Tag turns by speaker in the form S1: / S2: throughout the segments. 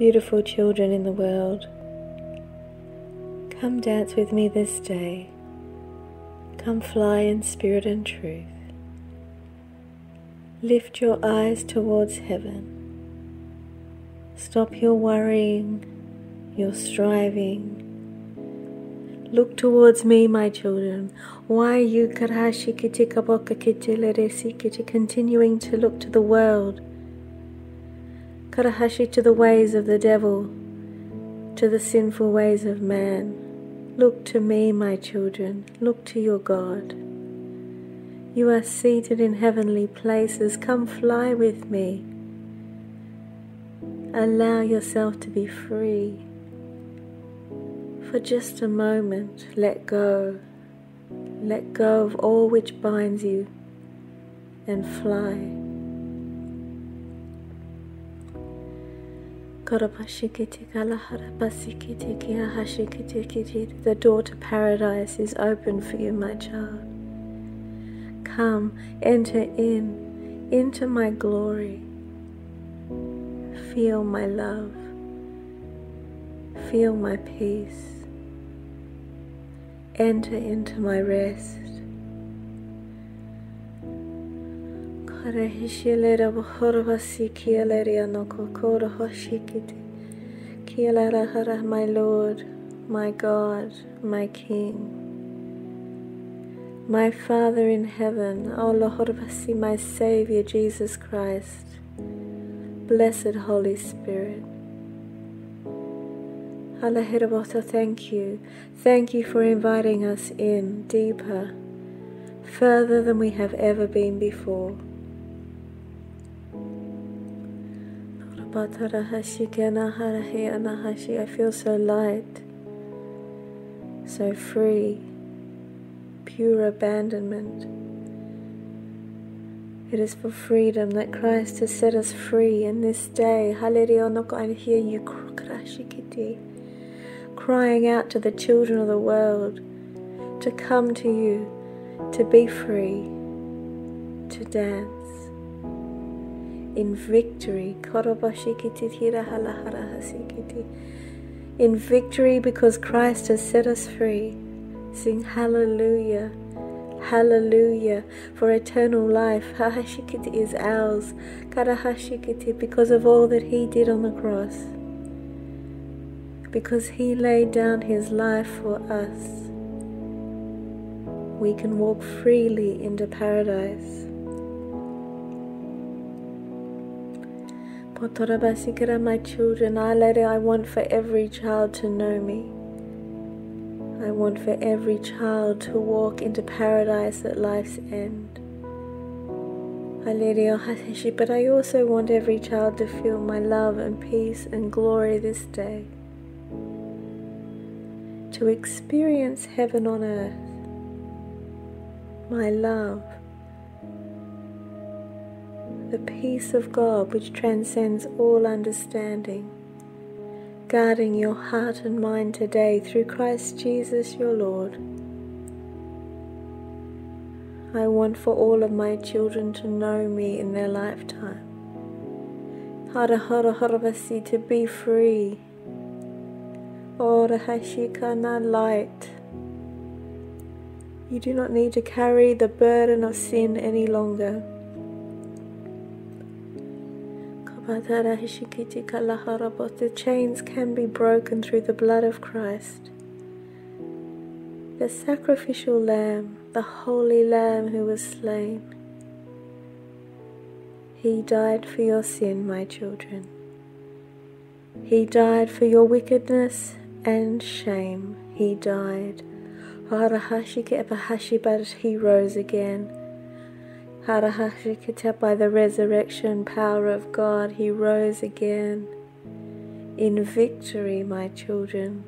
S1: Beautiful children in the world, come dance with me this day. Come fly in spirit and truth. Lift your eyes towards heaven. Stop your worrying, your striving. Look towards me, my children. Why you continuing to look to the world? Karahashi to the ways of the devil, to the sinful ways of man. Look to me, my children, look to your God. You are seated in heavenly places. Come fly with me. Allow yourself to be free. For just a moment, let go. Let go of all which binds you and fly. The door to paradise is open for you, my child. Come, enter in, into my glory. Feel my love. Feel my peace. Enter into my rest. Harahishilera Bohorovasi Kialeria no Kokoro Hoshikiti Kialara Hara, my Lord, my God, my King. My Father in heaven, O Lohorvasi, my Savior Jesus Christ, blessed Holy Spirit. Allahirabota, thank you. Thank you for inviting us in deeper, further than we have ever been before. I feel so light, so free, pure abandonment. It is for freedom that Christ has set us free in this day. I hear you crying out to the children of the world to come to you, to be free, to dance in victory. In victory because Christ has set us free. Sing hallelujah. Hallelujah for eternal life. Hahashikiti is ours. Karahashikiti because of all that He did on the cross. Because He laid down His life for us. We can walk freely into paradise. My children, I let it, I want for every child to know me. I want for every child to walk into paradise at life's end. But I also want every child to feel my love and peace and glory this day. To experience heaven on earth, my love, the peace of God which transcends all understanding, guarding your heart and mind today through Christ Jesus your Lord. I want for all of my children to know me in their lifetime. Hara to be free. Ora hashikana light. You do not need to carry the burden of sin any longer. The chains can be broken through the blood of Christ. The sacrificial lamb, the holy lamb who was slain. He died for your sin, my children. He died for your wickedness and shame. He died. He rose again by the resurrection power of God, he rose again in victory, my children.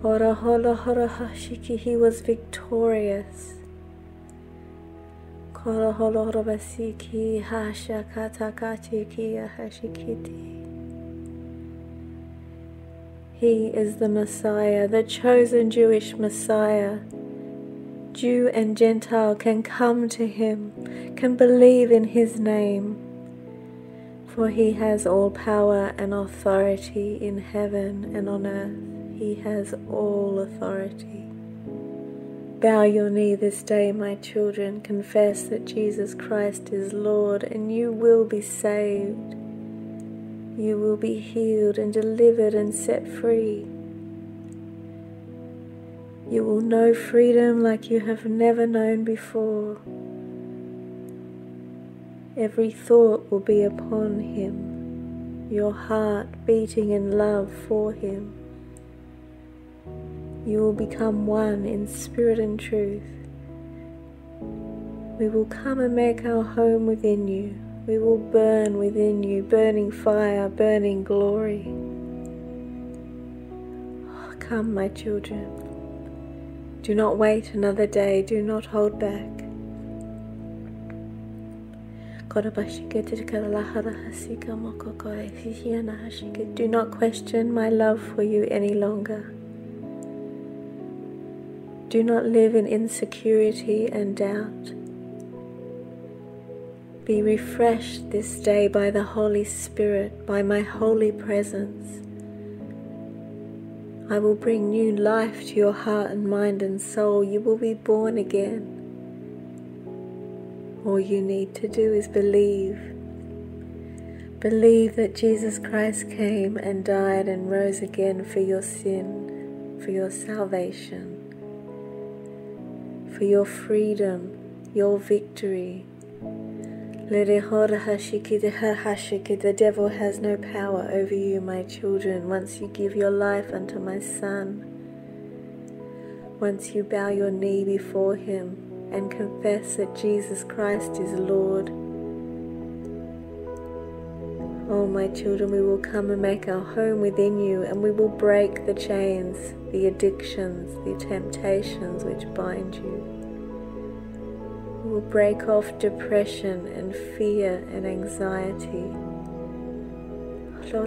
S1: He was victorious. He is the Messiah, the chosen Jewish Messiah Jew and Gentile can come to him, can believe in his name. For he has all power and authority in heaven and on earth. He has all authority. Bow your knee this day, my children. Confess that Jesus Christ is Lord, and you will be saved. You will be healed and delivered and set free. You will know freedom like you have never known before. Every thought will be upon Him, your heart beating in love for Him. You will become one in spirit and truth. We will come and make our home within you. We will burn within you, burning fire, burning glory. Oh, come, my children. Do not wait another day. Do not hold back. Do not question my love for you any longer. Do not live in insecurity and doubt. Be refreshed this day by the Holy Spirit, by my holy presence. I will bring new life to your heart and mind and soul. You will be born again. All you need to do is believe. Believe that Jesus Christ came and died and rose again for your sin, for your salvation, for your freedom, your victory. The devil has no power over you, my children, once you give your life unto my Son. Once you bow your knee before him and confess that Jesus Christ is Lord. Oh, my children, we will come and make our home within you, and we will break the chains, the addictions, the temptations which bind you. Will break off depression and fear and anxiety. Oh,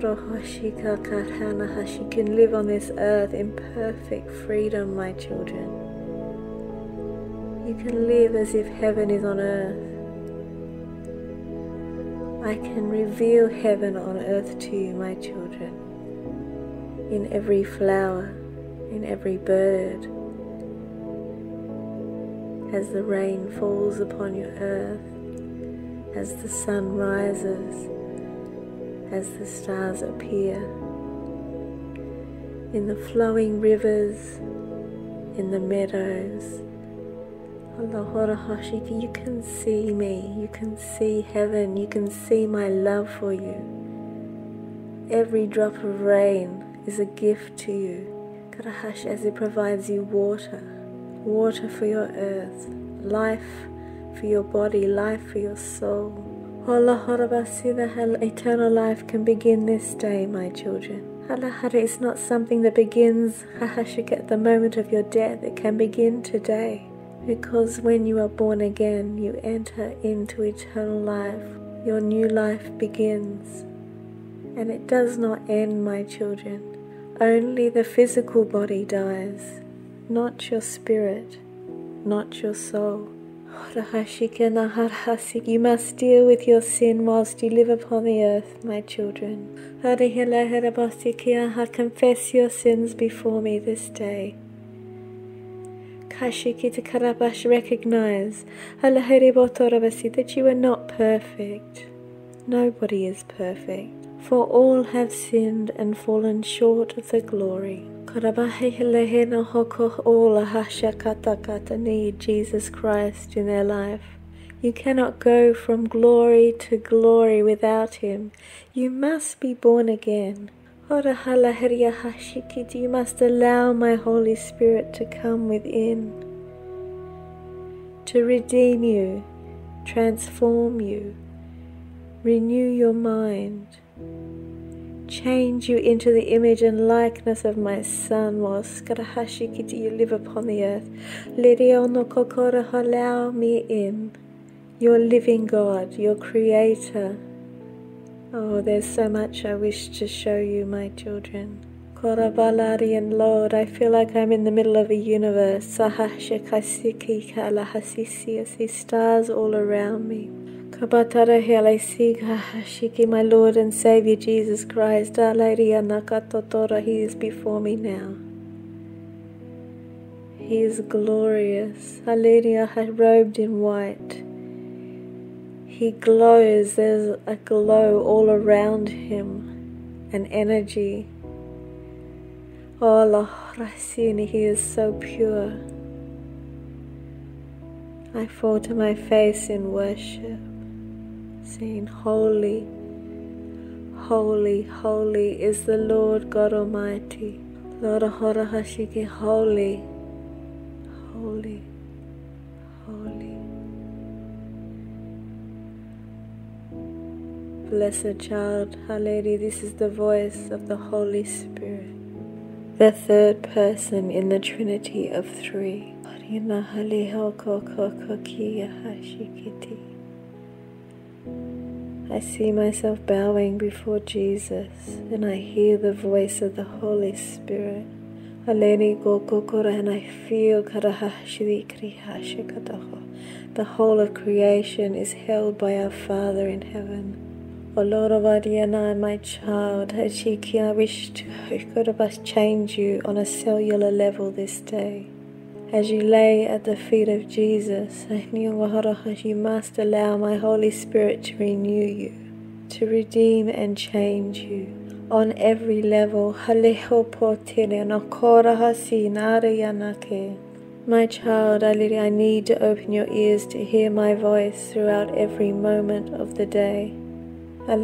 S1: you can live on this earth in perfect freedom, my children. You can live as if heaven is on earth. I can reveal heaven on earth to you, my children, in every flower, in every bird, as the rain falls upon your earth, as the sun rises, as the stars appear, in the flowing rivers, in the meadows, you can see me, you can see heaven, you can see my love for you. Every drop of rain is a gift to you, Karahash, as it provides you water, water for your earth, life for your body, life for your soul. Eternal life can begin this day, my children. It's not something that begins at the moment of your death, it can begin today. Because when you are born again, you enter into eternal life. Your new life begins. And it does not end, my children. Only the physical body dies, not your spirit, not your soul. You must deal with your sin whilst you live upon the earth, my children. Confess your sins before me this day. Hashikita Karabash recognize that you are not perfect. Nobody is perfect, for all have sinned and fallen short of the glory. Need Jesus Christ in their life. You cannot go from glory to glory without Him. You must be born again. You must allow my Holy Spirit to come within, to redeem you, transform you, renew your mind, change you into the image and likeness of my Son whilst you live upon the earth. Allow me in, your living God, your Creator Oh, there's so much I wish to show you, my children. Korabalarian Lord, I feel like I'm in the middle of a universe. Stars all around me. My Lord and Savior Jesus Christ, He is before me now. He is glorious. Robed in white. He glows, there's a glow all around him, an energy. Oh, He is so pure. I fall to my face in worship saying, Holy, holy, holy is the Lord God Almighty. Lord Hashiki, holy, holy, holy. Blessed child, Our Lady, this is the voice of the Holy Spirit, the third person in the Trinity of three. I see myself bowing before Jesus and I hear the voice of the Holy Spirit. And I feel the whole of creation is held by our Father in heaven. O Lord of Adiana, my child, I wish to change you on a cellular level this day. As you lay at the feet of Jesus, you must allow my Holy Spirit to renew you, to redeem and change you on every level. My child, I need to open your ears to hear my voice throughout every moment of the day. I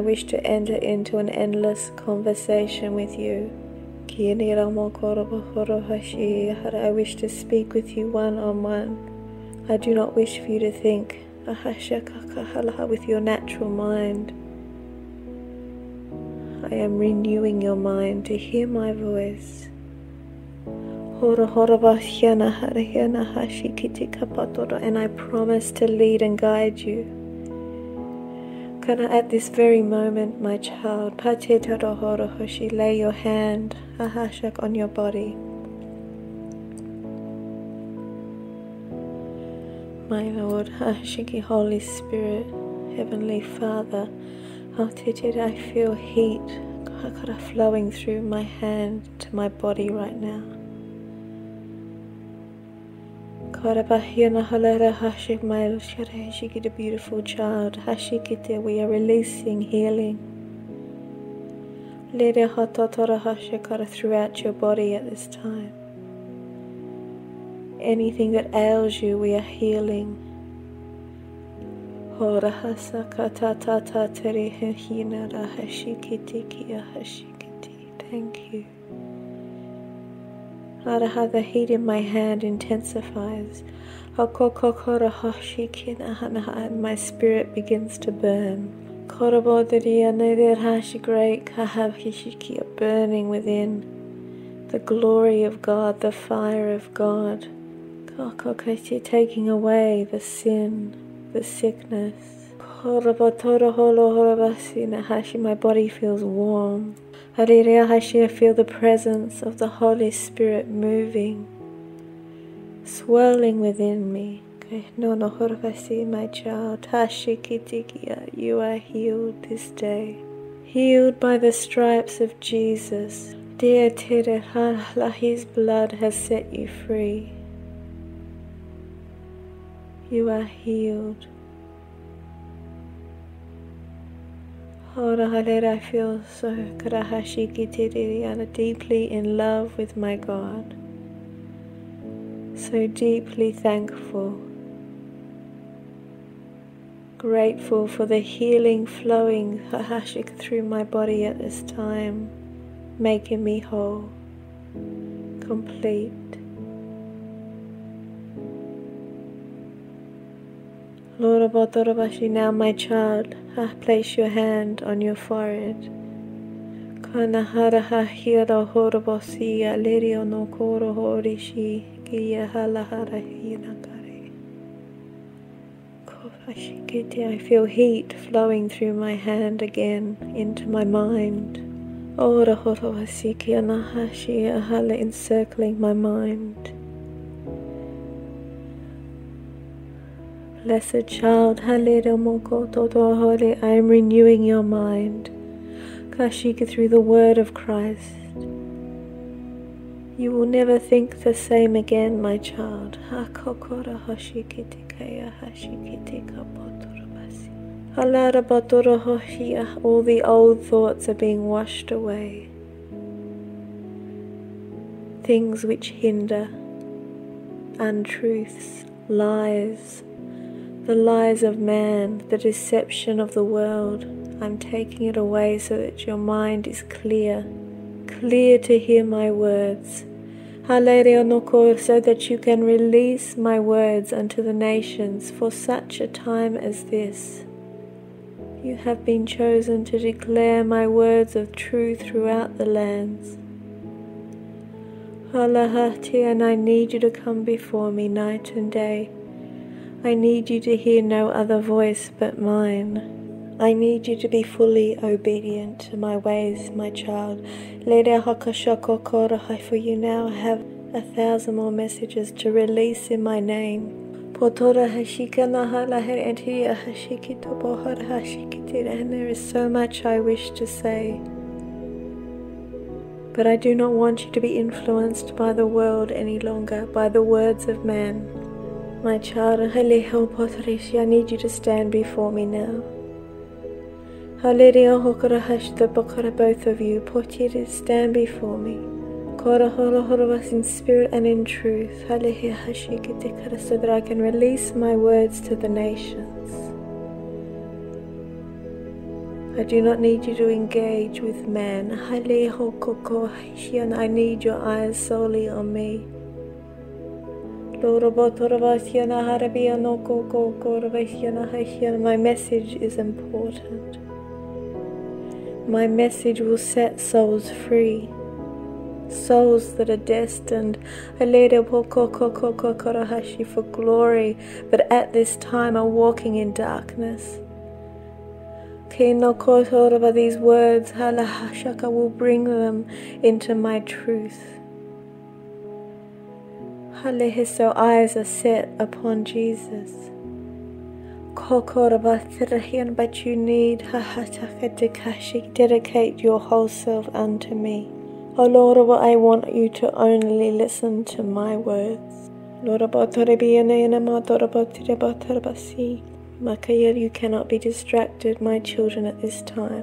S1: wish to enter into an endless conversation with you. I wish to speak with you one on one. I do not wish for you to think with your natural mind. I am renewing your mind to hear my voice. And I promise to lead and guide you. Kana at this very moment, my child, Hoshi, lay your hand, Ahashak, on your body. My Lord, Ahashiki, Holy Spirit, Heavenly Father, oh, I feel heat flowing through my hand to my body right now. The beautiful child. Hashikite we are releasing healing. Throughout your body at this time. Anything that ails you, we are healing. Thank you. How the heat in my hand intensifies. And my spirit begins to burn. Burning within the glory of God, the fire of God. Taking away the sin, the sickness. My body feels warm. I feel the presence of the Holy Spirit moving, swirling within me. No, no, my child, you are healed this day. Healed by the stripes of Jesus. Dear His blood has set you free. You are healed. I feel so deeply in love with my God, so deeply thankful, grateful for the healing flowing through my body at this time, making me whole, complete. Now my child, place your hand on your forehead. Kanahara hira horobosia lirio no koro horishi kia halahara hinakare. I feel heat flowing through my hand again into my mind. Ora horobasi kia nahashi ahala encircling my mind. Blessed child, I am renewing your mind. Kashika through the word of Christ. You will never think the same again, my child. Ah, all the old thoughts are being washed away. Things which hinder, untruths, lies, the lies of man, the deception of the world. I'm taking it away so that your mind is clear, clear to hear my words. Hallelujah, so that you can release my words unto the nations for such a time as this. You have been chosen to declare my words of truth throughout the lands. And I need you to come before me night and day. I need you to hear no other voice but mine. I need you to be fully obedient to my ways, my child. For you now have a thousand more messages to release in my name. And there is so much I wish to say. But I do not want you to be influenced by the world any longer, by the words of man. My child, I need you to stand before me now. Oh, the both of you, stand before me in spirit and in truth, so that I can release my words to the nations. I do not need you to engage with man. Oh, I need your eyes solely on me. My message is important. My message will set souls free souls that are destined for glory, but at this time are walking in darkness. These words will bring them into my truth. So eyes are set upon Jesus. But you need dedicate your whole self unto me. Oh Lord, I want you to only listen to my words. Makaya, you cannot be distracted, my children, at this time.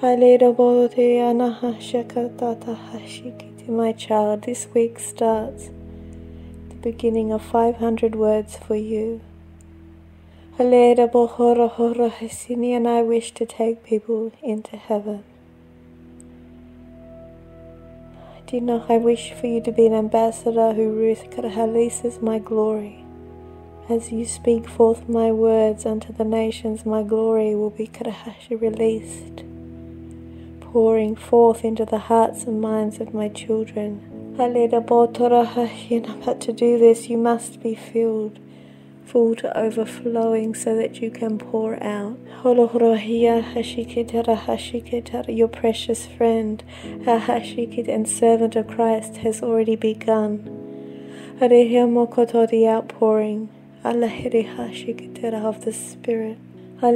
S1: My child, this week starts the beginning of 500 words for you. And I wish to take people into heaven. Do know I wish for you to be an ambassador who ruth releases my glory. As you speak forth my words unto the nations, my glory will be released, pouring forth into the hearts and minds of my children. But to do this, you must be filled full to overflowing so that you can pour out. Your precious friend and servant of Christ has already begun. The outpouring of the Spirit. You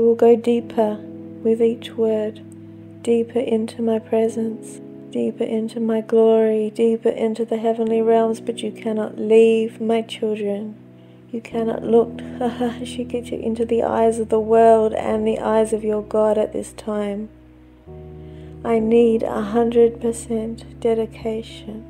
S1: will go deeper with each word, deeper into my presence deeper into my glory, deeper into the heavenly realms, but you cannot leave my children. You cannot look she gets you into the eyes of the world and the eyes of your God at this time. I need a hundred percent dedication.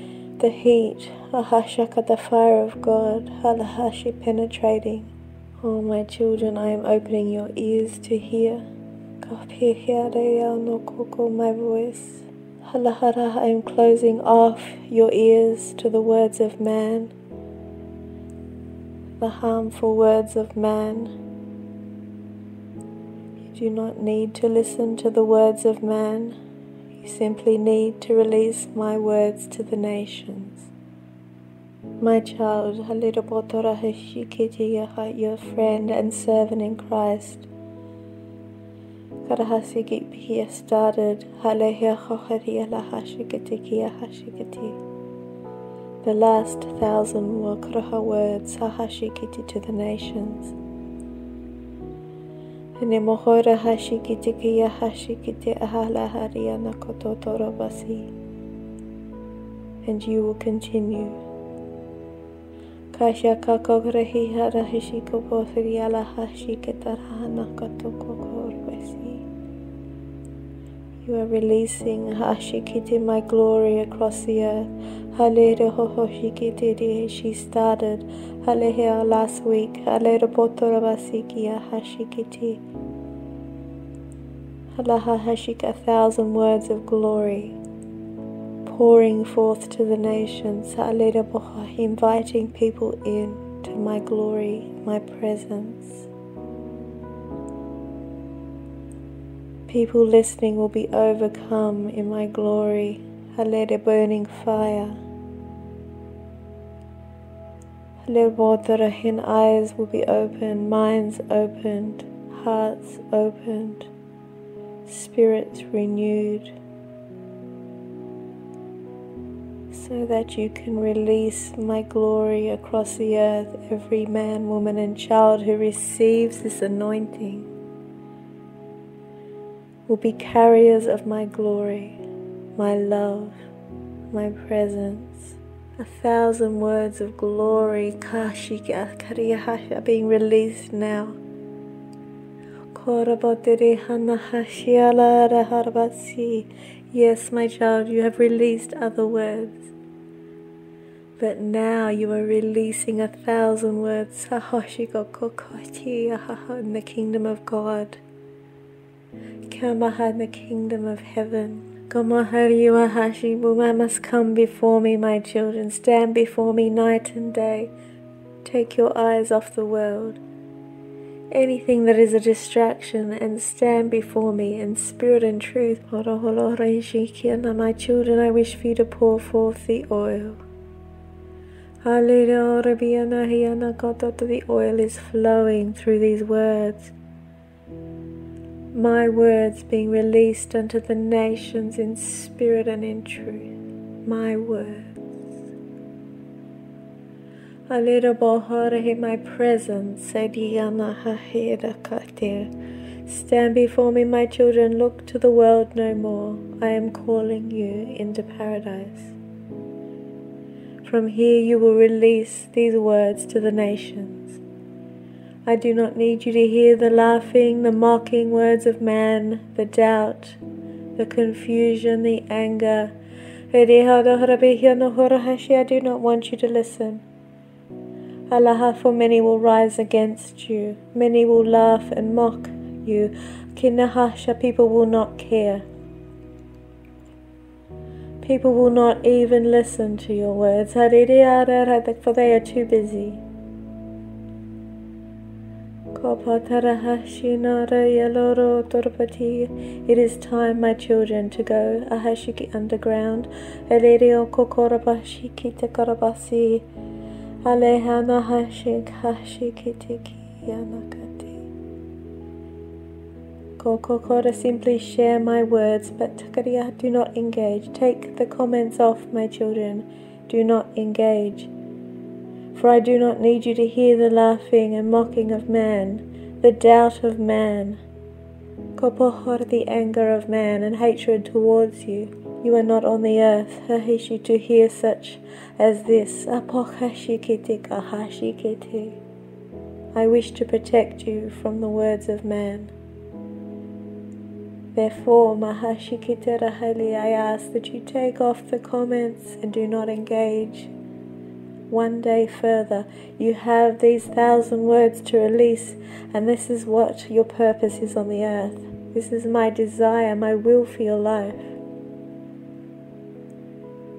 S1: the heat, ahashaka, the fire of God, halahashi penetrating. Oh, my children, I am opening your ears to hear. No koko, my voice. Halahara, I am closing off your ears to the words of man, the harmful words of man. You do not need to listen to the words of man, you simply need to release my words to the nations. My child, your friend and servant in Christ, started. The last thousand were words to the nations. Nemohora Hashikitikia Hashikiti Ahalaharia Nakototorobasi. And you will continue. Kasha kakogrehi harahishiko pothriala hashiketarahana katokokorbesi. You are releasing Hashikiti, my glory, across the earth. Halere Hohoshikiti, she started. Halehea last week. Halere Botorabasikia Hashikiti. Halaha Hashik, a thousand words of glory pouring forth to the nations. Inviting people in to my glory, my presence. People listening will be overcome in my glory. Halede burning fire. Halede eyes will be opened, minds opened, hearts opened, spirits renewed. So that you can release my glory across the earth, every man, woman, and child who receives this anointing will be carriers of my glory, my love, my presence. A thousand words of glory Kashika Kariyaha, are being released now. Yes, my child, you have released other words. But now you are releasing a thousand words in the kingdom of God. Kamaha in the kingdom of heaven. Kamahariwahashi must come before me, my children. Stand before me night and day. Take your eyes off the world. Anything that is a distraction and stand before me in spirit and truth. My children, I wish for you to pour forth the oil. The oil is flowing through these words my words being released unto the nations in spirit and in truth. My words. My presence. Stand before me, my children. Look to the world no more. I am calling you into paradise. From here you will release these words to the nations. I do not need you to hear the laughing, the mocking words of man, the doubt, the confusion, the anger. I do not want you to listen. Allah, for many will rise against you, many will laugh and mock you. Kinahasha, people will not care. People will not even listen to your words, for they are too busy. It is time, my children, to go Ahashiki underground. Alehana hashik hashiki tiki yanakati. Kokokora simply share my words, but Takaria do not engage. Take the comments off, my children. Do not engage. For I do not need you to hear the laughing and mocking of man, the doubt of man, kopohor, the anger of man and hatred towards you. You are not on the earth to hear such as this. I wish to protect you from the words of man. Therefore, Mahashikiterahali, I ask that you take off the comments and do not engage. One day further, you have these thousand words to release, and this is what your purpose is on the earth. This is my desire, my will for your life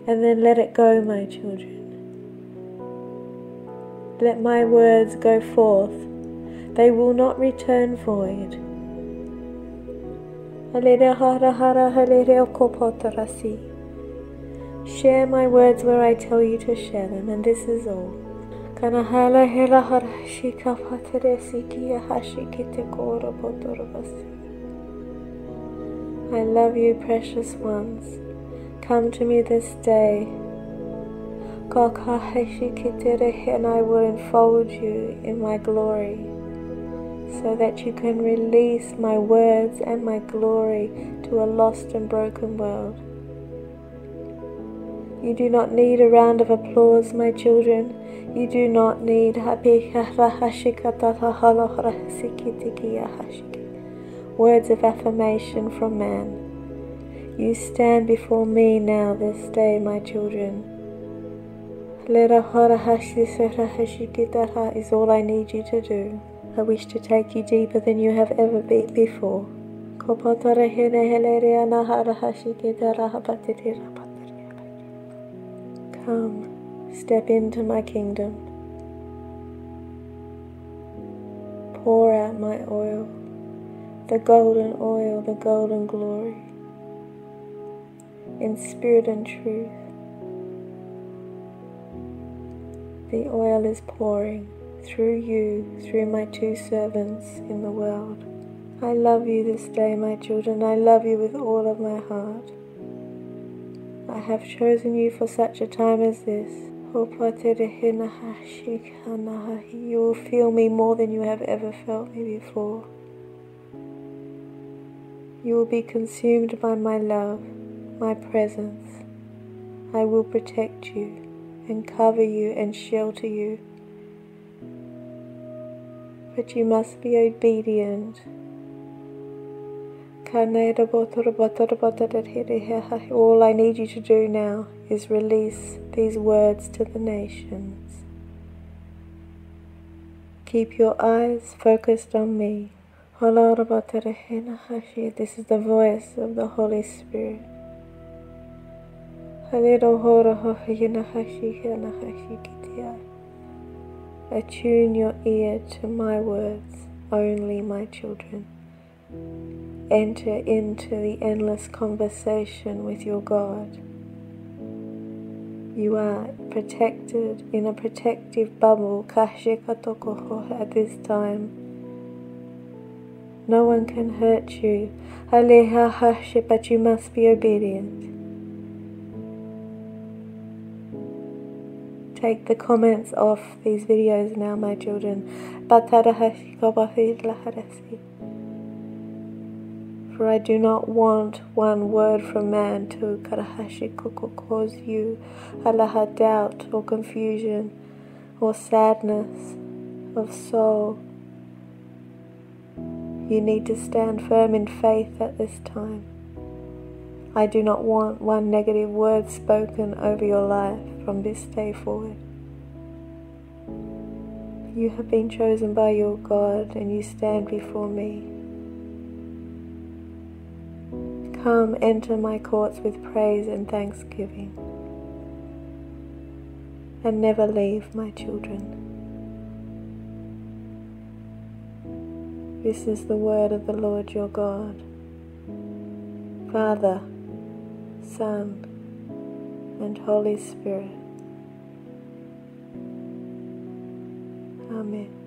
S1: and then let it go, my children. Let my words go forth, they will not return void. Share my words where I tell you to share them, and this is all. I love you, precious ones. Come to me this day. And I will enfold you in my glory so that you can release my words and my glory to a lost and broken world. You do not need a round of applause, my children. You do not need words of affirmation from man. You stand before me now this day, my children. Is all I need you to do. I wish to take you deeper than you have ever been before. Come, step into my kingdom. Pour out my oil, the golden oil, the golden glory in spirit and truth. The oil is pouring through you, through my two servants in the world. I love you this day, my children. I love you with all of my heart. I have chosen you for such a time as this. You will feel me more than you have ever felt me before. You will be consumed by my love my presence. I will protect you and cover you and shelter you. But you must be obedient. All I need you to do now is release these words to the nations. Keep your eyes focused on me. This is the voice of the Holy Spirit. Attune your ear to my words only, my children. Enter into the endless conversation with your God. You are protected in a protective bubble at this time. No one can hurt you, but you must be obedient. Take the comments off these videos now, my children. For I do not want one word from man to cause you alaha doubt or confusion or sadness of soul. You need to stand firm in faith at this time. I do not want one negative word spoken over your life from this day forward. You have been chosen by your God and you stand before me. Come, enter my courts with praise and thanksgiving, and never leave my children. This is the word of the Lord your God. Father, Son, and Holy Spirit. Amen.